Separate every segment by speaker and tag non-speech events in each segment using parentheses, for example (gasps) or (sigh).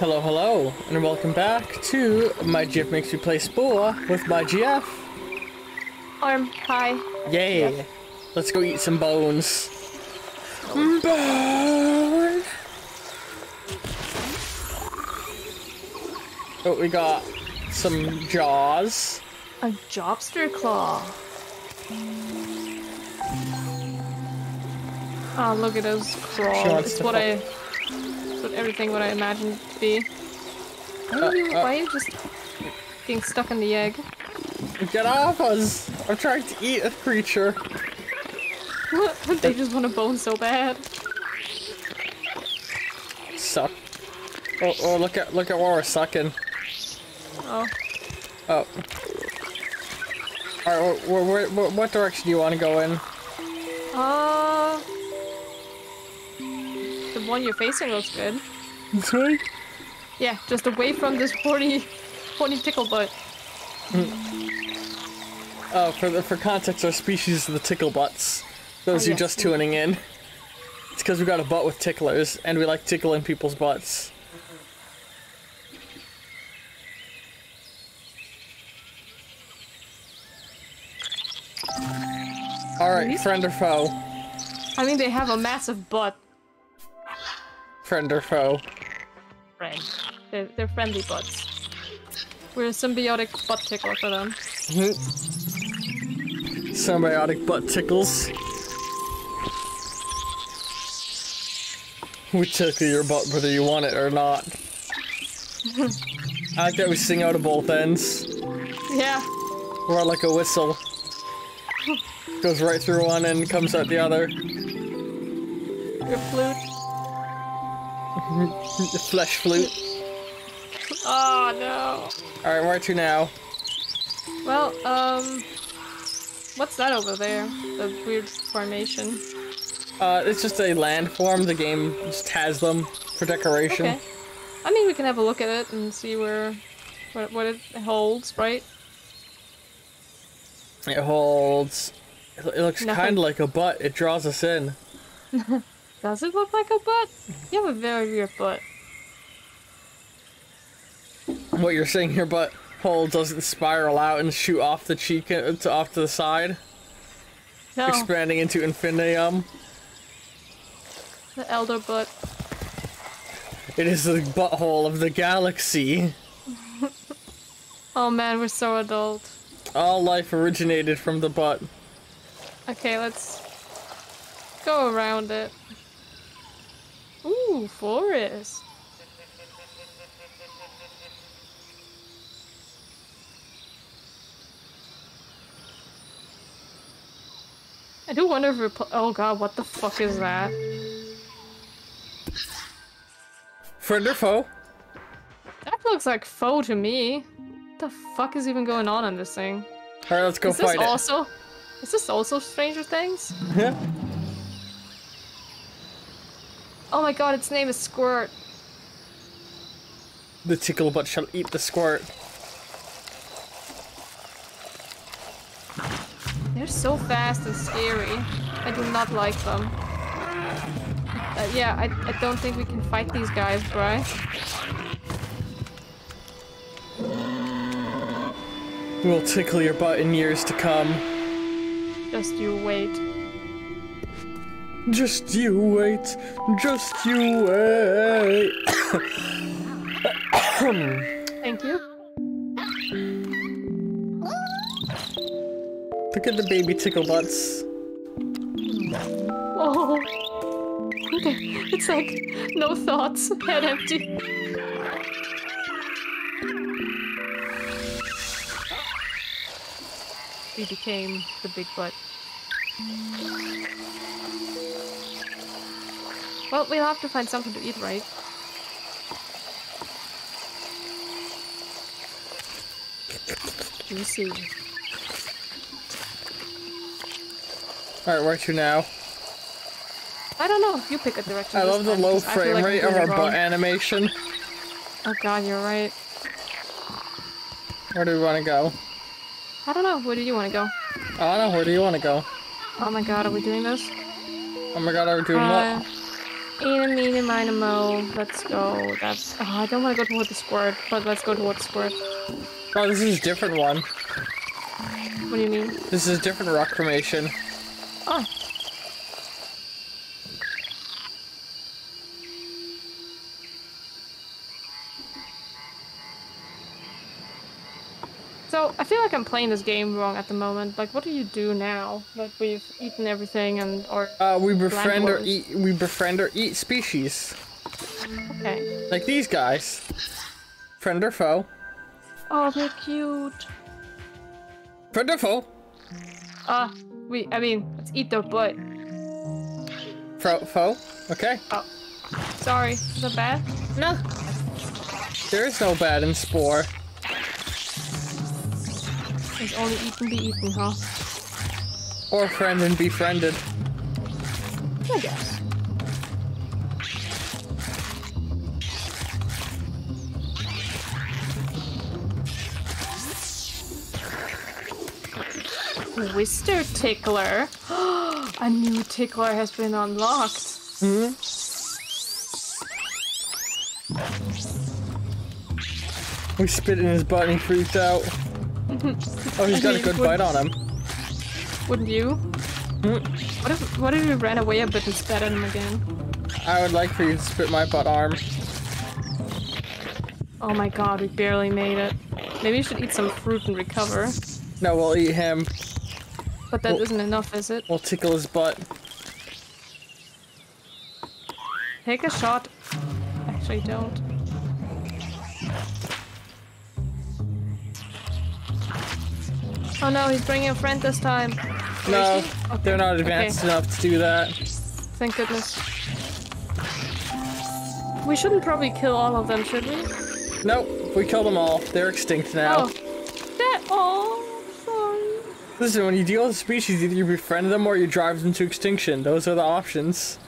Speaker 1: Hello, hello, and welcome back to My GF Makes You Play Spore with my GF.
Speaker 2: Arm, hi.
Speaker 1: Yay! Let's go eat some bones. Mm-hmm. Bone! Oh, we got some jaws.
Speaker 2: A jobster claw. Oh, look at those
Speaker 1: wants
Speaker 2: It's what I, what everything what I imagined to be. Why
Speaker 1: Uh,
Speaker 2: are you,
Speaker 1: uh.
Speaker 2: why are you just getting stuck in the egg?
Speaker 1: Get off us! I'm trying to eat a creature. (laughs)
Speaker 2: they just want a bone so bad.
Speaker 1: Suck. Oh, oh, look at look at what we're sucking.
Speaker 2: Oh,
Speaker 1: Oh. Alright, wh- wh- wh- what direction do you want to go in?
Speaker 2: uh, one you're facing looks good.
Speaker 1: This way?
Speaker 2: Yeah, just away from this horny, horny tickle butt. Mm.
Speaker 1: Oh, for the, for context, our species are the tickle butts. Those
Speaker 2: oh,
Speaker 1: you
Speaker 2: yes.
Speaker 1: just tuning in. It's because we got a butt with ticklers, and we like tickling people's butts. Alright, friend or foe?
Speaker 2: I mean, they have a massive butt.
Speaker 1: Friend or foe?
Speaker 2: Friend. They're, they're friendly butts. We're a symbiotic butt tickler for them. (laughs)
Speaker 1: Symbiotic butt tickles. We tickle your butt whether you want it or not. (laughs) I like that we sing out of both ends.
Speaker 2: Yeah.
Speaker 1: Or like a whistle. (laughs) Goes right through one and comes out the other.
Speaker 2: Your flute.
Speaker 1: The flesh flute.
Speaker 2: Oh no.
Speaker 1: Alright, where to now?
Speaker 2: Well, um, what's that over there? The weird formation.
Speaker 1: Uh, it's just a landform. The game just has them for decoration.
Speaker 2: Okay. I mean, we can have a look at it and see where, what, what it holds, right?
Speaker 1: It holds. It looks kind of like a butt. It draws us in. (laughs)
Speaker 2: Does it look like a butt? You have a very weird butt.
Speaker 1: What you're saying your butt hole doesn't spiral out and shoot off the cheek uh, to off to the side,
Speaker 2: No,
Speaker 1: expanding into infinitum.
Speaker 2: the elder butt.
Speaker 1: It is the butthole of the galaxy. (laughs)
Speaker 2: Oh man, we're so adult.
Speaker 1: All life originated from the butt.
Speaker 2: Okay, let's go around it. Ooh, forest. I do wonder if we're oh god, what the fuck is that?
Speaker 1: Friend or foe?
Speaker 2: That looks like foe to me. What the fuck is even going on in this thing?
Speaker 1: Alright, let's go
Speaker 2: is this
Speaker 1: fight
Speaker 2: also is this also Stranger Things? (laughs)
Speaker 1: Yeah.
Speaker 2: Oh my god, its name is Squirt.
Speaker 1: The tickle butt shall eat the squirt.
Speaker 2: They're so fast and scary. I do not like them. Uh, yeah, I, I don't think we can fight these guys, right?
Speaker 1: We'll tickle your butt in years to come.
Speaker 2: Just you wait.
Speaker 1: Just you wait. Just you wait.
Speaker 2: Thank you.
Speaker 1: Look at the baby tickle butts.
Speaker 2: Oh. Okay, it's like no thoughts, head empty. We became the big butt. Well, we'll have to find something to eat, right? Let me see.
Speaker 1: Alright, where to now?
Speaker 2: I don't know. You pick a direction.
Speaker 1: I love the
Speaker 2: time,
Speaker 1: low
Speaker 2: 'cause I feel
Speaker 1: frame
Speaker 2: like
Speaker 1: rate of our butt animation.
Speaker 2: Oh god, you're right.
Speaker 1: Where do we want to go?
Speaker 2: I don't know. Where do you want to go?
Speaker 1: I don't know. Where do you want to go?
Speaker 2: Oh my god, are we doing this?
Speaker 1: Oh my god, are we doing
Speaker 2: Uh,
Speaker 1: what?
Speaker 2: Eeny, meeny, miny, mo. Let's go. That's. Oh, I don't want to go toward the squirt, but let's go toward the squirt.
Speaker 1: Oh, this is a different one.
Speaker 2: What do you mean?
Speaker 1: This is a different rock formation.
Speaker 2: Oh. So, I feel like I'm playing this game wrong at the moment. Like, what do you do now Like, we've eaten everything and or
Speaker 1: Uh, we befriend or eat. We befriend or eat species,
Speaker 2: okay?
Speaker 1: like these guys. Friend or foe?
Speaker 2: Oh, they're cute.
Speaker 1: Friend or foe?
Speaker 2: Uh, we. I mean, let's eat their butt.
Speaker 1: Fro foe? Okay.
Speaker 2: Oh, sorry. Is that bad?
Speaker 1: No. There is no bad in spore.
Speaker 2: It's only eat and be eaten, huh?
Speaker 1: Or friend and befriended.
Speaker 2: I guess. Twister Tickler. (gasps) A new tickler has been unlocked. Hmm?
Speaker 1: We spit in his butt and he freaked out. Oh, he's got a good bite on him.
Speaker 2: Wouldn't you? What if what if we ran away a bit and spat at him again?
Speaker 1: I would like for you to spit my butt arm.
Speaker 2: Oh my god, we barely made it. Maybe you should eat some fruit and recover.
Speaker 1: No, we'll eat him.
Speaker 2: But that
Speaker 1: Well-
Speaker 2: not enough, is it?
Speaker 1: We'll tickle his butt.
Speaker 2: Take a shot. Actually, don't. Oh no, he's bringing a friend this time.
Speaker 1: No.
Speaker 2: Okay,
Speaker 1: they're not advanced
Speaker 2: okay,
Speaker 1: enough to do that.
Speaker 2: Thank goodness. We shouldn't probably kill all of them, should we?
Speaker 1: Nope, we killed them all. They're extinct now.
Speaker 2: Oh. That. Oh, sorry.
Speaker 1: Listen, when you deal with a species, either you befriend them or you drive them to extinction. Those are the options.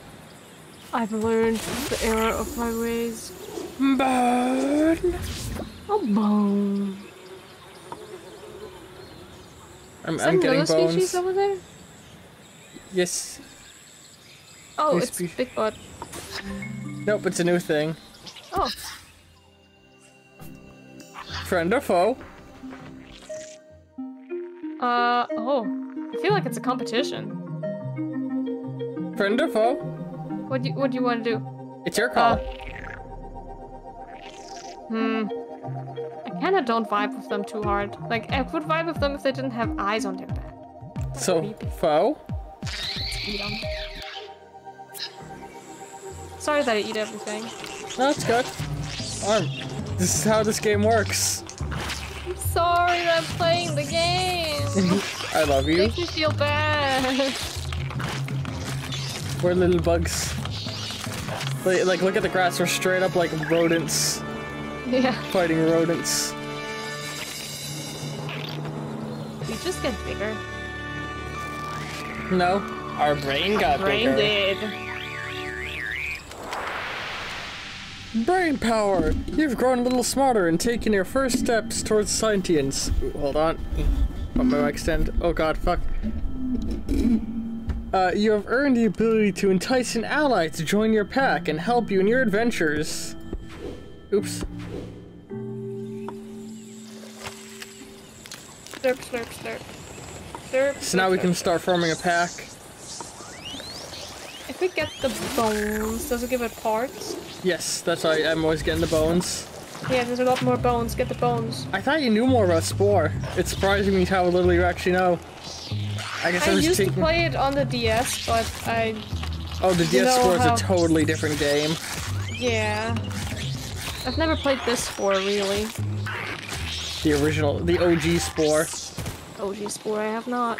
Speaker 2: I've learned the error of my ways.
Speaker 1: Burn.
Speaker 2: Oh, bone.
Speaker 1: I'm,
Speaker 2: Is
Speaker 1: I'm getting
Speaker 2: another species over there?
Speaker 1: Yes.
Speaker 2: Oh,
Speaker 1: New
Speaker 2: it's Big Butt.
Speaker 1: Nope, it's a new thing.
Speaker 2: Oh,
Speaker 1: Friend or foe?
Speaker 2: uh, oh. I feel like it's a competition.
Speaker 1: Friend or foe?
Speaker 2: What do you, what do you want to do?
Speaker 1: It's your call.
Speaker 2: Uh, Hmm. I kinda don't vibe with them too hard. Like, I would vibe with them if they didn't have eyes on their back.
Speaker 1: so,
Speaker 2: creepy.
Speaker 1: foe?
Speaker 2: Sorry that I eat everything.
Speaker 1: No, it's good. Arm. This is how this game works.
Speaker 2: I'm sorry that I'm playing the game. (laughs)
Speaker 1: I love you.
Speaker 2: Makes me feel bad.
Speaker 1: We're little bugs. Like, like, look at the grass. We're straight up like rodents
Speaker 2: yeah.
Speaker 1: fighting rodents.
Speaker 2: We just get bigger.
Speaker 1: No, our brain got
Speaker 2: Brain
Speaker 1: bigger.
Speaker 2: did.
Speaker 1: Brain power! You've grown a little smarter and taken your first steps towards sentience. Ooh, hold on. Let my mic stand. Oh god, fuck. Uh, you have earned the ability to entice an ally to join your pack and help you in your adventures. Oops.
Speaker 2: Slurp, slurp, slurp. Slurp,
Speaker 1: So now we
Speaker 2: slurp,
Speaker 1: can start forming a pack.
Speaker 2: If we get the bones, does it give it parts?
Speaker 1: Yes, that's why I'm always getting the bones.
Speaker 2: Yeah, there's a lot more bones. Get the bones.
Speaker 1: I thought you knew more about Spore. It's surprising me how little you actually know. I guess I,
Speaker 2: I used to play it on the DS, but I,
Speaker 1: oh, the DS Spore is
Speaker 2: how-
Speaker 1: a totally different game.
Speaker 2: yeah. I've never played this for really.
Speaker 1: The original, the OG Spore.
Speaker 2: OG Spore, I have not.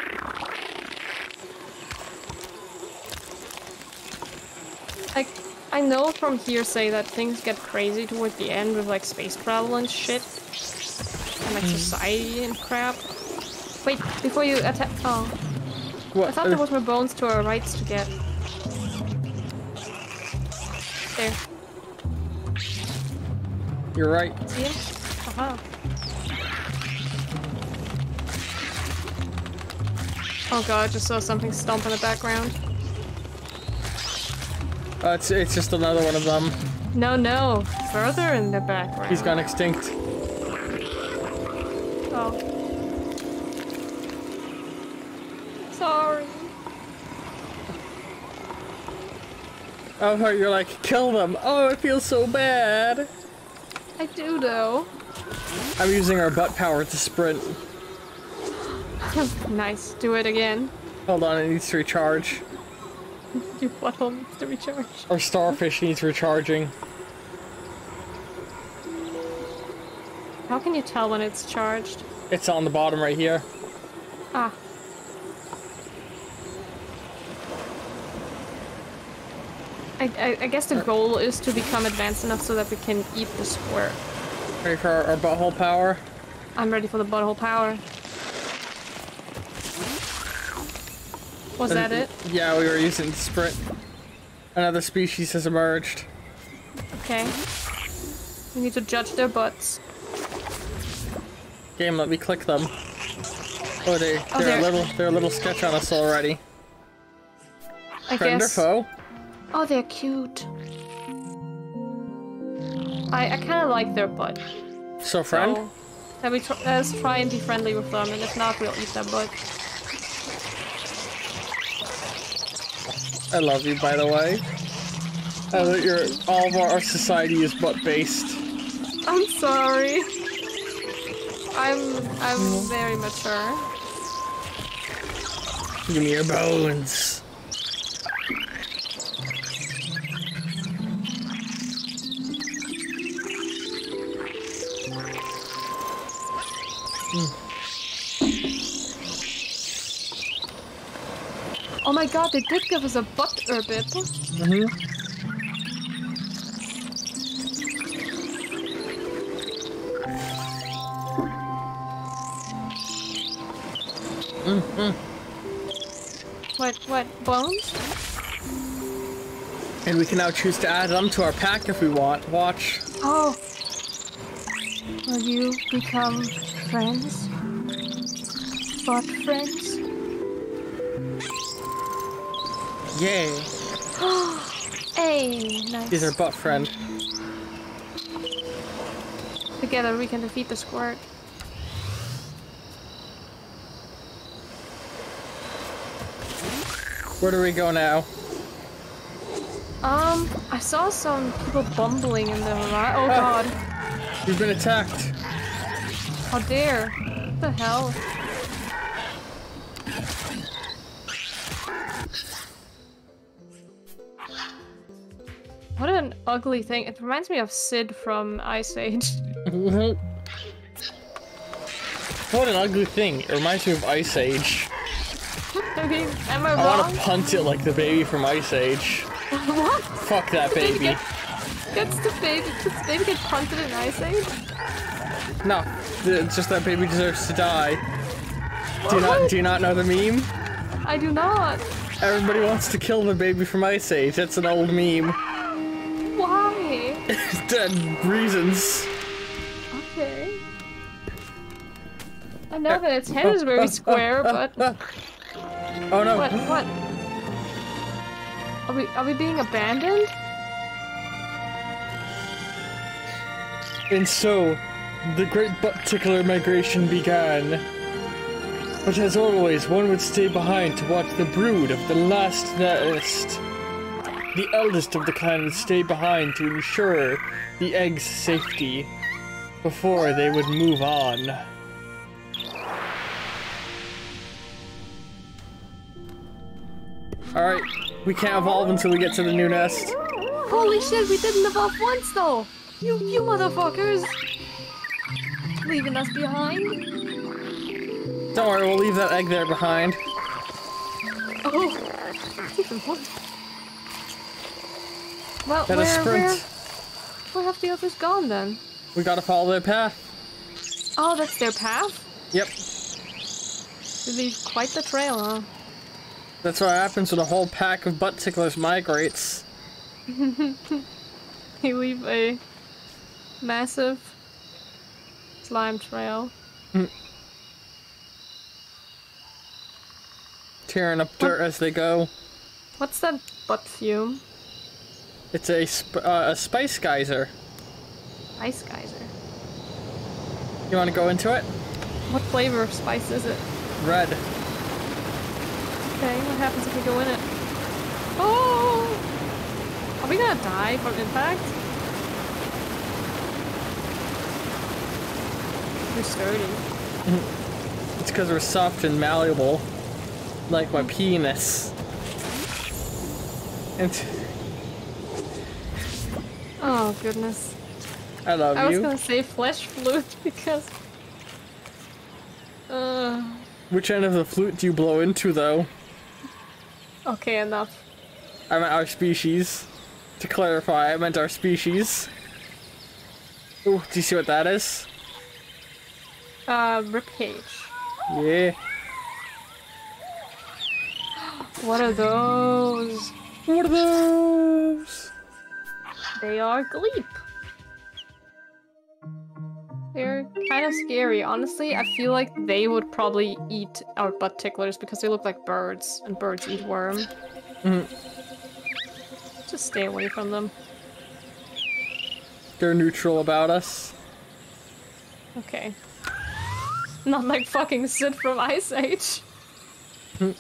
Speaker 2: Like, I know from hearsay that things get crazy toward the end with like space travel and shit. And like hmm. society and crap. Wait, before you attack. Oh,
Speaker 1: What?
Speaker 2: I thought there uh, was more bones to our rights to get. There,
Speaker 1: You're right.
Speaker 2: see him? Aha. Oh god, I just saw something stomp in the background.
Speaker 1: Uh, it's, it's just another one of them.
Speaker 2: No, no. Further in the background.
Speaker 1: He's gone extinct.
Speaker 2: Oh. Sorry.
Speaker 1: Oh, you're like, kill them. Oh, it feels so bad.
Speaker 2: I do though.
Speaker 1: I'm using our butt power to sprint. (laughs)
Speaker 2: nice. Do it again.
Speaker 1: Hold on, it needs to recharge. (laughs)
Speaker 2: Your butthole needs to recharge.
Speaker 1: Our starfish needs recharging.
Speaker 2: How can you tell when it's charged?
Speaker 1: It's on the bottom right here.
Speaker 2: Ah. I, I, I guess the goal is to become advanced enough so that we can eat the squirt.
Speaker 1: Ready for our, our butthole power?
Speaker 2: I'm ready for the butthole power. Was that it?
Speaker 1: Yeah, we were using sprint. Another species has emerged.
Speaker 2: Okay. We need to judge their butts.
Speaker 1: Game, let me click them. Oh, they,
Speaker 2: Oh,
Speaker 1: they're,
Speaker 2: they're-
Speaker 1: a little, they're a little sketch on us already.
Speaker 2: I
Speaker 1: Friend or
Speaker 2: guess.
Speaker 1: foe?
Speaker 2: Oh, they're cute. I, I kind of like their butt.
Speaker 1: So friend?
Speaker 2: So, let me tr let's try and be friendly with them, and if not, we'll eat their butt.
Speaker 1: I love you, by the way. I that your all of our, society is butt based.
Speaker 2: I'm sorry. I'm I'm very mature.
Speaker 1: Give me your bones.
Speaker 2: My god, they did give us a butt orbit.
Speaker 1: Mm-hmm.
Speaker 2: What what bones?
Speaker 1: And we can now choose to add them to our pack if we want. Watch.
Speaker 2: Oh. Will you become friends? Butt friends?
Speaker 1: Yay. (gasps)
Speaker 2: Hey, nice.
Speaker 1: He's our butt friend.
Speaker 2: Together we can defeat the squirt.
Speaker 1: Where do we go now?
Speaker 2: Um, I saw some people bumbling in the horizon. Oh god.
Speaker 1: We've been attacked.
Speaker 2: How dare. What the hell? Ugly thing. It reminds me of Sid from Ice Age. (laughs)
Speaker 1: what an ugly thing. It reminds me of Ice Age.
Speaker 2: I am I
Speaker 1: I
Speaker 2: wrong?
Speaker 1: want to punt it like the baby from Ice Age. (laughs)
Speaker 2: what?
Speaker 1: Fuck that
Speaker 2: Baby gets the baby, the baby get punted in Ice Age?
Speaker 1: No, it's just that baby deserves to die. Do you not? Do you not know the meme?
Speaker 2: I do not.
Speaker 1: Everybody wants to kill the baby from Ice Age. That's an old meme.
Speaker 2: Why?
Speaker 1: Reasons.
Speaker 2: Okay. I know that its head is very square, but (laughs)
Speaker 1: Oh no.
Speaker 2: what? What? Are we are we being abandoned?
Speaker 1: And so, the great butt tickler migration began. But as always, one would stay behind to watch the brood of the last nest. The eldest of the clan would stay behind to ensure the eggs' safety before they would move on. Alright, we can't evolve until we get to the new nest.
Speaker 2: Holy shit! We didn't evolve once though. You you motherfuckers! Leaving us behind?
Speaker 1: Don't worry, we'll leave that egg there behind.
Speaker 2: Oh, (laughs) even. Well,
Speaker 1: Gotta
Speaker 2: where, where,
Speaker 1: sprint.
Speaker 2: where have the others gone then?
Speaker 1: We gotta follow their path.
Speaker 2: Oh, that's their path?
Speaker 1: Yep,
Speaker 2: They leave quite the trail, huh?
Speaker 1: that's what happens when a whole pack of butt ticklers migrates. (laughs)
Speaker 2: They leave a massive slime trail. Mm.
Speaker 1: Tearing up dirt as they go.
Speaker 2: What's that butt fume?
Speaker 1: It's a sp uh, a spice geyser.
Speaker 2: Ice geyser.
Speaker 1: You want to go into it?
Speaker 2: What flavor of spice is it?
Speaker 1: Red.
Speaker 2: Okay, what happens if we go in it? Oh! Are we gonna die from impact? We're sturdy. (laughs)
Speaker 1: It's because we're soft and malleable, like my penis. And
Speaker 2: Oh goodness.
Speaker 1: I love
Speaker 2: I was gonna say flesh flute (laughs) because. Uh,
Speaker 1: Which end of the flute do you blow into, though?
Speaker 2: okay, enough.
Speaker 1: I meant our species. To clarify, I meant our species. Ooh, do you see what that is?
Speaker 2: Uh, ribcage.
Speaker 1: Yeah.
Speaker 2: What are those?
Speaker 1: What are those?
Speaker 2: They are gleep. They're kind of scary. Honestly, I feel like they would probably eat our butt ticklers because they look like birds, and birds eat worm.
Speaker 1: Mhm.
Speaker 2: Just stay away from them.
Speaker 1: They're neutral about us.
Speaker 2: Okay. Not like fucking Sid from Ice Age.
Speaker 1: Oh,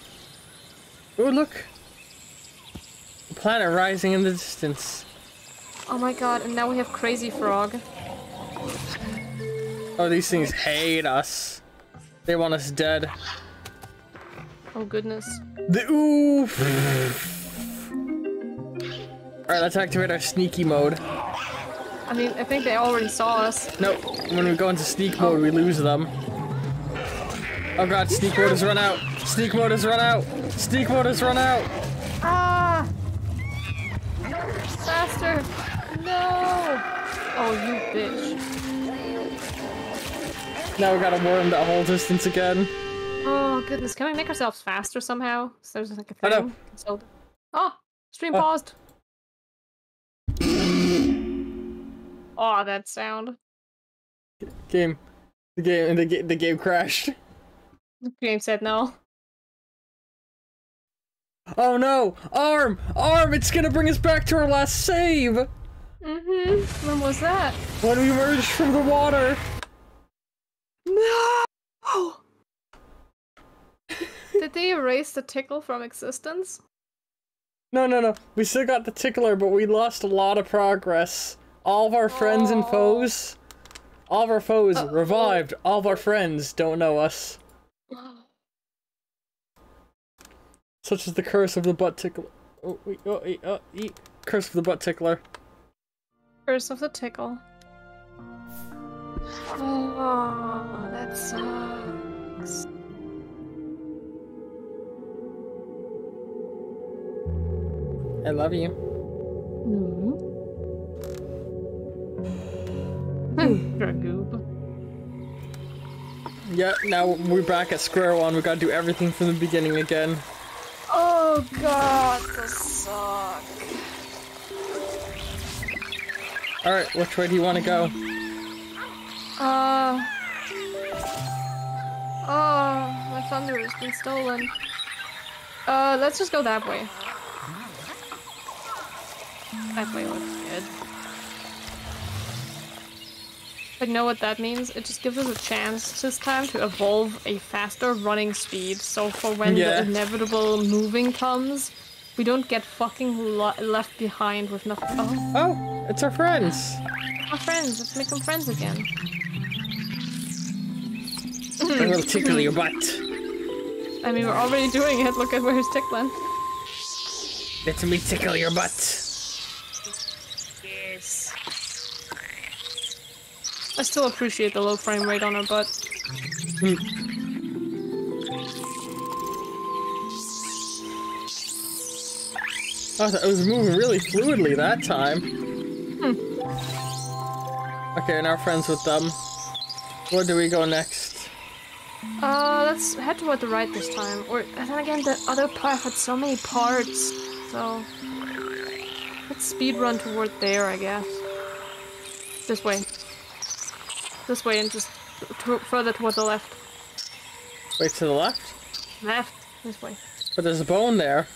Speaker 1: look! A planet rising in the distance.
Speaker 2: Oh my god, and now we have Crazy Frog.
Speaker 1: Oh, these things hate us. They want us dead.
Speaker 2: Oh goodness.
Speaker 1: The oof! Alright, let's activate our sneaky mode.
Speaker 2: I mean, I think they already saw us.
Speaker 1: Nope, when we go into sneak mode, we lose them. Oh god, sneak mode has run out! Sneak mode has run out! Sneak mode has run out!
Speaker 2: Ah! Faster! No! Oh, you bitch.
Speaker 1: Now we gotta worm that whole distance again.
Speaker 2: Oh goodness, can we make ourselves faster somehow? So there's like a
Speaker 1: oh, know.
Speaker 2: thing. So, oh, stream
Speaker 1: Oh.
Speaker 2: paused. oh, that sound.
Speaker 1: Game. The game, the, ga- the game crashed.
Speaker 2: The game said no.
Speaker 1: Oh no! Arm! Arm! It's gonna bring us back to our last save!
Speaker 2: Mm-hmm. When was that?
Speaker 1: When we emerged from the water!
Speaker 2: No! Did they erase the tickle from existence?
Speaker 1: No, no, no. We still got the tickler, but we lost a lot of progress. All of our friends and foes. All of our foes
Speaker 2: Uh-oh.
Speaker 1: revived. All of our friends don't know us. Such as the curse of the butt tickler. Oh, wait, oh, wait, oh, eat. Curse of the butt tickler.
Speaker 2: Curse of the tickle. Oh, that sucks.
Speaker 1: I love you.
Speaker 2: Hmm. You're a goob.
Speaker 1: Yeah, now we're back at square one. We gotta do everything from the beginning again.
Speaker 2: Oh god, this suck.
Speaker 1: Alright, which way do you want to go?
Speaker 2: Uh. Oh, my thunder has been stolen. Uh, let's just go that way. That way looks good. But you know what that means? It just gives us a chance this time to evolve a faster running speed. So for when
Speaker 1: Yeah.
Speaker 2: the inevitable moving comes, we don't get fucking left behind with nothing. Oh,
Speaker 1: Oh, it's our friends.
Speaker 2: our friends. Let's make them friends again. (laughs)
Speaker 1: I will tickle your butt.
Speaker 2: I mean, we're already doing it. Look at where he's tickling.
Speaker 1: Let me tickle your butt.
Speaker 2: Yes. I still appreciate the low frame rate on her butt.
Speaker 1: Oh, it was moving really fluidly that time. Okay, now friends with them. Where do we go next?
Speaker 2: Uh, let's head toward the right this time. Or and then again, the other part had so many parts. So let's speed run toward there, I guess. This way. This way, and just to further toward the left.
Speaker 1: Wait, to the left?
Speaker 2: Left. This way.
Speaker 1: But there's a bone there.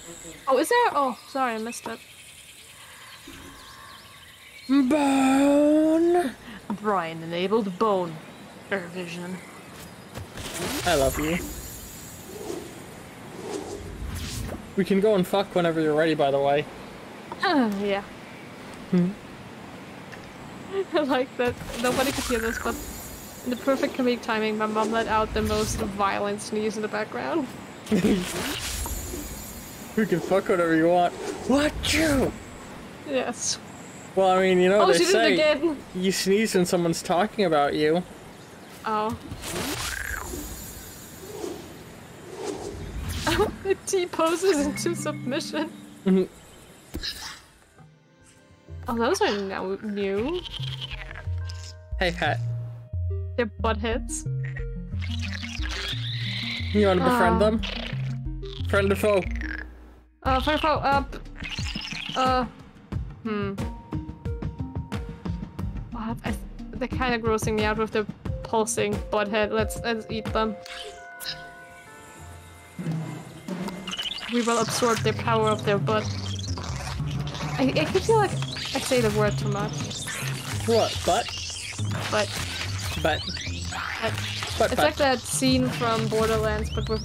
Speaker 2: Oh, is there? Oh, sorry, I missed it.
Speaker 1: Bone.
Speaker 2: Brian enabled bone. Air vision.
Speaker 1: I love you. We can go and fuck whenever you're ready, by the way.
Speaker 2: yeah.
Speaker 1: Hmm. (laughs)
Speaker 2: I like that. Nobody could hear this, but in the perfect comedic timing, my mom let out the most violent sneeze in the background. (laughs)
Speaker 1: You can fuck whatever you want. What you?
Speaker 2: Yes.
Speaker 1: Well, I mean, you know
Speaker 2: Oh,
Speaker 1: they
Speaker 2: she did it
Speaker 1: say
Speaker 2: again.
Speaker 1: you sneeze when someone's talking about you.
Speaker 2: Oh. it (laughs) T poses into submission.
Speaker 1: Mhm.
Speaker 2: oh, those are now new.
Speaker 1: Hey, pet.
Speaker 2: They're butt hits.
Speaker 1: You want to befriend
Speaker 2: Ah.
Speaker 1: them? Friend or foe?
Speaker 2: Uh, friend or foe, up. Uh, hmm. What? I, they're kind of grossing me out with the pulsing butthead. Let's let's eat them. We will absorb the power of their butt. I, I feel like I say the word too much,
Speaker 1: What? Butt?
Speaker 2: but
Speaker 1: Butt. Butt,
Speaker 2: it's
Speaker 1: butt.
Speaker 2: like that scene from Borderlands, but with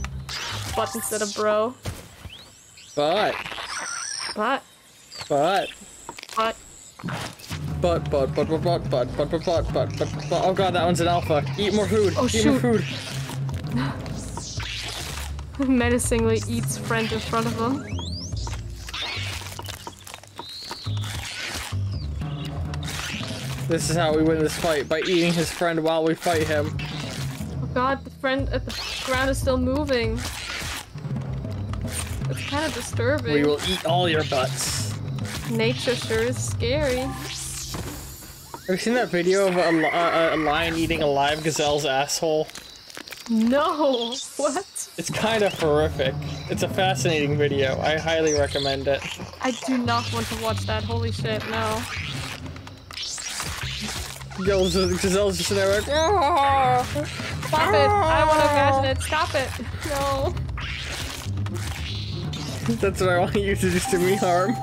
Speaker 2: butt instead of bro.
Speaker 1: Butt.
Speaker 2: Butt.
Speaker 1: Butt. Butt.
Speaker 2: But,
Speaker 1: butt, butt, butt, butt, butt, butt, butt, butt, butt, butt, butt. Oh god, that one's an alpha. Eat more food.
Speaker 2: Oh,
Speaker 1: Eat more
Speaker 2: shoot.
Speaker 1: food.
Speaker 2: menacingly eats friend in front of him.
Speaker 1: This is how we win this fight, by eating his friend while we fight him.
Speaker 2: Oh god, the friend at the ground is still moving. It's kind of disturbing.
Speaker 1: We will eat all your butts.
Speaker 2: Nature sure is scary.
Speaker 1: Have you seen that video of a, li- a, a lion eating a live gazelle's asshole?
Speaker 2: No! (laughs) What?
Speaker 1: It's kind of horrific. It's a fascinating video. I highly recommend it.
Speaker 2: I do not want to watch that. Holy shit, no.
Speaker 1: Gazelle's Gazelle's just in there like, "Ah!"
Speaker 2: Stop it! I don't want to imagine it. Stop it! No.
Speaker 1: That's what I want you to do to me, harm.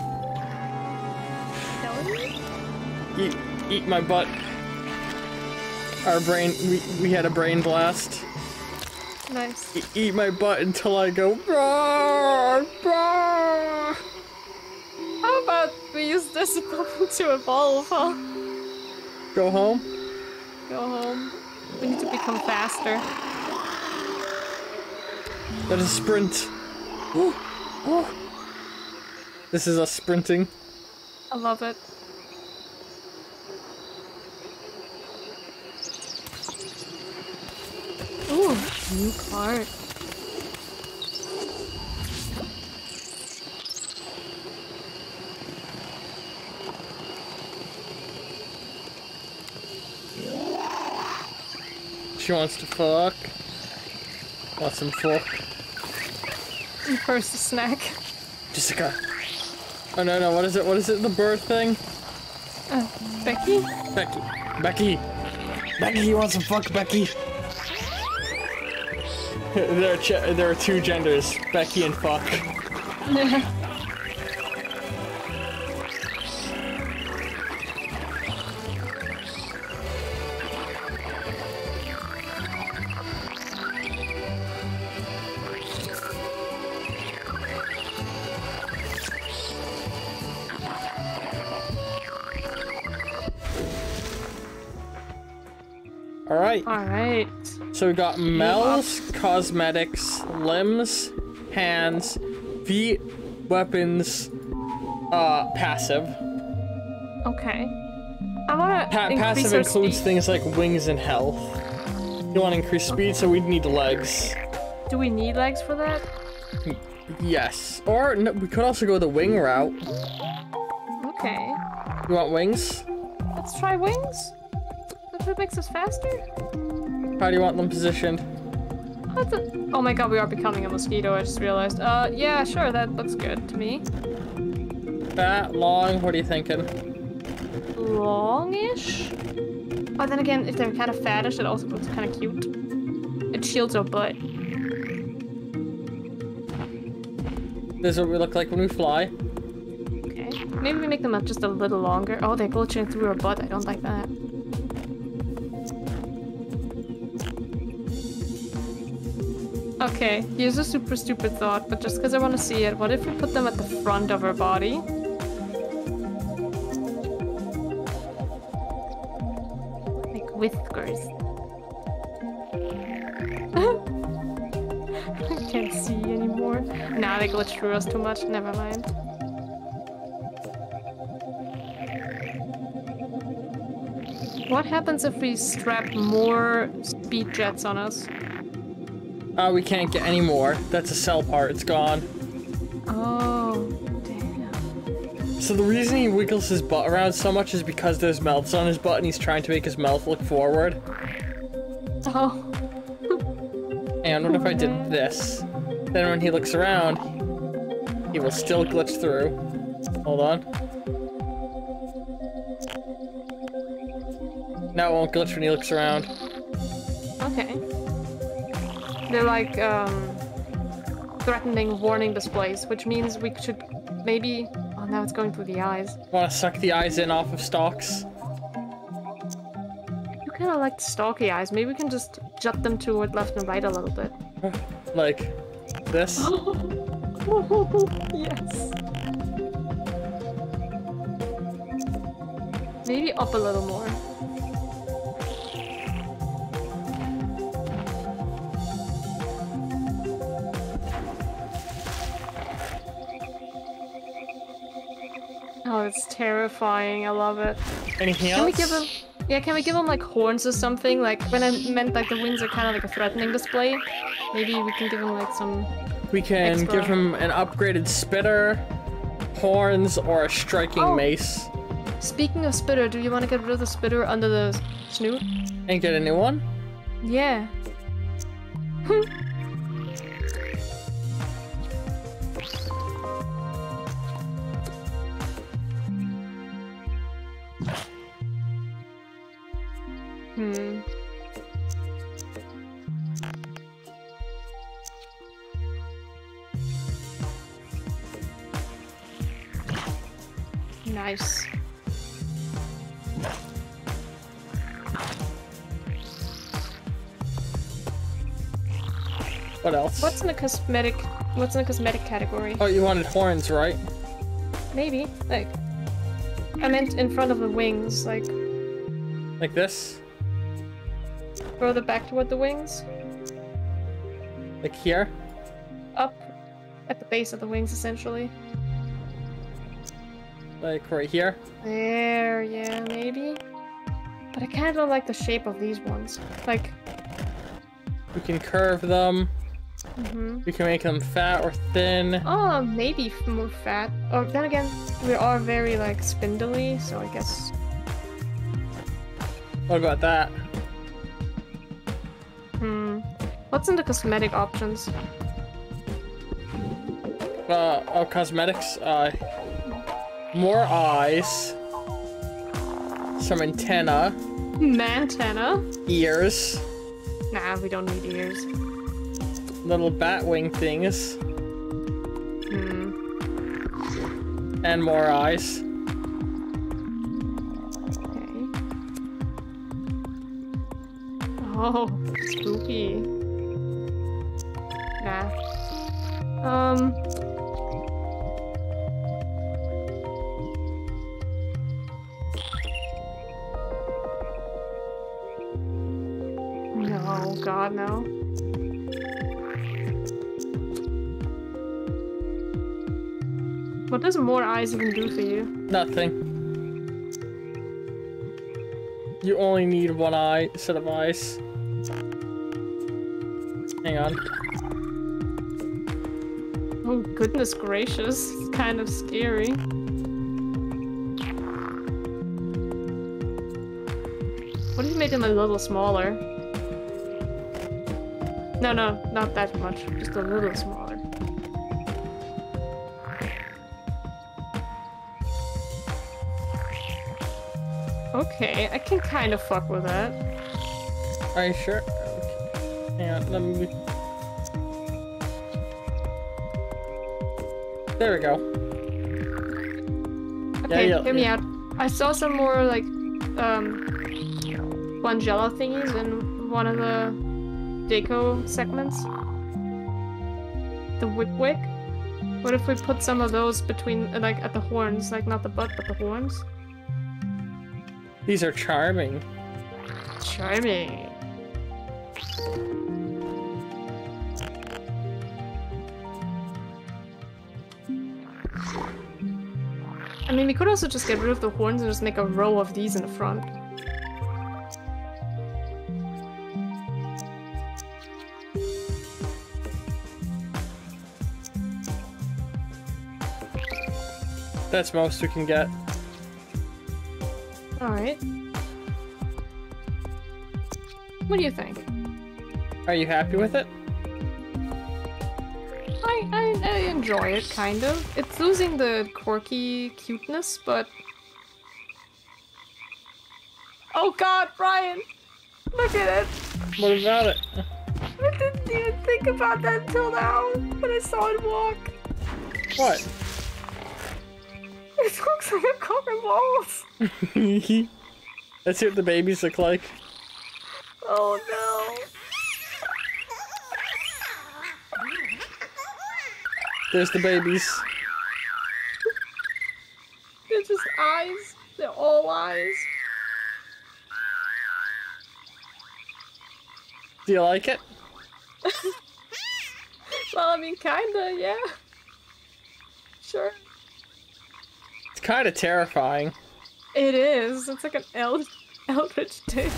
Speaker 1: Eat, eat my butt. Our brain, we, we had a brain blast.
Speaker 2: Nice.
Speaker 1: E- eat my butt until I go, "Roar, roar."
Speaker 2: How about we use this (laughs) to evolve, huh?
Speaker 1: Go home.
Speaker 2: Go home. We need to become faster.
Speaker 1: That is a sprint. This is us sprinting.
Speaker 2: I love it. Ooh, new card.
Speaker 1: She wants to fuck. Want some fuck.
Speaker 2: First snack.
Speaker 1: Jessica. Oh no no, what is it? What is it? The bird thing?
Speaker 2: Uh, Becky?
Speaker 1: Becky. Becky. Becky, you want some fuck, Becky? (laughs) there, are ch- there are two genders, Becky and fuck. Alright,
Speaker 2: Alright.
Speaker 1: So we got Mel's cosmetics, limbs, hands, feet, weapons, uh, passive.
Speaker 2: Okay. I wanna
Speaker 1: Pa- passive includes
Speaker 2: speed.
Speaker 1: things like wings and health. You want to increase speed, so we'd need legs.
Speaker 2: Do we need legs for that?
Speaker 1: Yes. Or no, we could also go the wing route.
Speaker 2: Okay.
Speaker 1: You want wings?
Speaker 2: Let's try wings. If it makes us faster.
Speaker 1: How do you want them positioned?
Speaker 2: Oh my god, we are becoming a mosquito, I just realized. Uh, yeah, sure, that looks good to me.
Speaker 1: Fat, long, what are you thinking?
Speaker 2: Longish? Oh, then again, if they're kind of fattish, it also looks kind of cute. It shields our butt.
Speaker 1: This is what we look like when we fly.
Speaker 2: Okay. maybe we make them up just a little longer. Oh, they're glitching through our butt. I don't like that. Okay, here's a super stupid thought, but just because I want to see it, what if we put them at the front of our body? Like whiskers. (laughs) I can't see anymore. Nah, they glitch through us too much. Never mind. What happens if we strap more speed jets on us?
Speaker 1: Uh, we can't get any more. That's a cell part. It's gone.
Speaker 2: Oh, damn.
Speaker 1: So the reason he wiggles his butt around so much is because there's mouths on his butt and he's trying to make his mouth look forward.
Speaker 2: Oh,
Speaker 1: And what if I did this? Then when he looks around, he will still glitch through. Hold on. Now it won't glitch when he looks around.
Speaker 2: okay. They're like, um, threatening warning displays, which means we should maybe... Oh, now it's going through the eyes.
Speaker 1: Want to suck the eyes in off of stalks?
Speaker 2: You kind of like stalky eyes. Maybe we can just jut them toward left and right a little bit. (laughs)
Speaker 1: Like this? (laughs)
Speaker 2: yes. Maybe up a little more. Terrifying. I love it.
Speaker 1: Anything
Speaker 2: Can
Speaker 1: else?
Speaker 2: we give him? Yeah, can we give him like horns or something? Like when I meant like the wings are kind of like a threatening display. Maybe we can give him like some.
Speaker 1: We can
Speaker 2: Extra.
Speaker 1: give him an upgraded spitter, horns, or a striking
Speaker 2: Oh.
Speaker 1: mace.
Speaker 2: Speaking of spitter, do you want to get rid of the spitter under the snoot?
Speaker 1: And get a new one?
Speaker 2: Yeah. (laughs) in the cosmetic? What's in the cosmetic category?
Speaker 1: Oh, you wanted horns, right?
Speaker 2: Maybe like I meant in front of the wings, like
Speaker 1: Like this?
Speaker 2: further back toward the wings,
Speaker 1: Like here?
Speaker 2: up at the base of the wings, essentially.
Speaker 1: Like right here?
Speaker 2: There, yeah, maybe. But I kind of don't like the shape of these ones. Like,
Speaker 1: We can curve them.
Speaker 2: Hmm
Speaker 1: We can make them fat or thin.
Speaker 2: oh, maybe more fat. Or then again, we are very like spindly, so I guess.
Speaker 1: What about that?
Speaker 2: Hmm. What's in the cosmetic options?
Speaker 1: Uh, oh, cosmetics. Uh, more eyes. Some antenna.
Speaker 2: Mantana?
Speaker 1: Ears.
Speaker 2: Nah, we don't need ears.
Speaker 1: Little bat wing things.
Speaker 2: Hmm.
Speaker 1: And more eyes.
Speaker 2: Okay. Oh, spooky. Nah. Um. No, God, no. Does more eyes even do for you?
Speaker 1: Nothing. You only need one eye set of eyes. Hang on.
Speaker 2: Oh, goodness gracious. It's kind of scary. What if you made them a little smaller? No, no, not that much. Just a little smaller. Okay, I can kind of fuck with that.
Speaker 1: Are you sure? Okay. Hang on, let me. There we go.
Speaker 2: Okay,
Speaker 1: yeah,
Speaker 2: hear me
Speaker 1: yeah.
Speaker 2: out. I saw some more like um Wangella thingies in one of the deco segments. The wick wick. What if we put some of those between like at the horns, like not the butt but the horns?
Speaker 1: These are charming.
Speaker 2: Charming. I mean, we could also just get rid of the horns and just make a row of these in the front.
Speaker 1: That's most we can get.
Speaker 2: Alright. What do you think?
Speaker 1: Are you happy with it?
Speaker 2: I, I, I enjoy it, kind of. It's losing the quirky cuteness, but... Oh god, Brian! Look at it!
Speaker 1: What about it?
Speaker 2: I didn't even think about that until now, when I saw it walk.
Speaker 1: What? (laughs)
Speaker 2: It looks like a and balls! (laughs)
Speaker 1: Let's see what the babies look like.
Speaker 2: Oh no.
Speaker 1: There's the babies.
Speaker 2: They're just eyes. They're all eyes.
Speaker 1: Do you like it? (laughs)
Speaker 2: Well, I mean, kinda, yeah. Sure.
Speaker 1: It's kind of terrifying.
Speaker 2: It is. It's like an eld eldritch dick.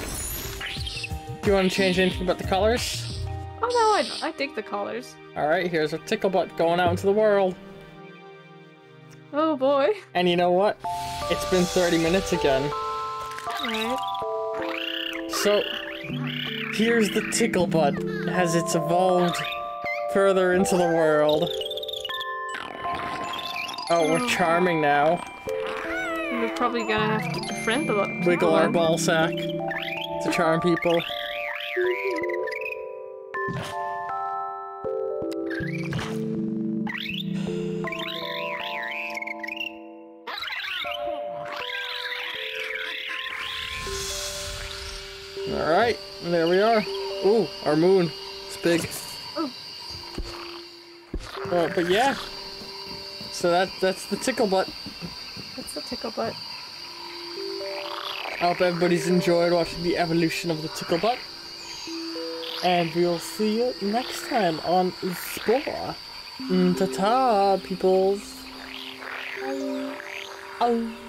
Speaker 1: Do you want to change anything about the colors?
Speaker 2: Oh no, I, I dig the colors.
Speaker 1: Alright, here's a ticklebutt going out into the world.
Speaker 2: Oh boy.
Speaker 1: And you know what? It's been 30 minutes again.
Speaker 2: Alright.
Speaker 1: So, here's the ticklebutt as it's evolved further into the world. Oh, we're oh. charming now.
Speaker 2: We're probably gonna have to befriend the
Speaker 1: Wiggle our ball sack to charm people. Alright, there we are. Ooh, our moon. It's big. Oh. But yeah. So that that's the tickle butt.
Speaker 2: That's the tickle butt.
Speaker 1: I hope everybody's enjoyed watching the evolution of the tickle butt. And we'll see you next time on Spore. Mm, ta-ta, peoples. Oh.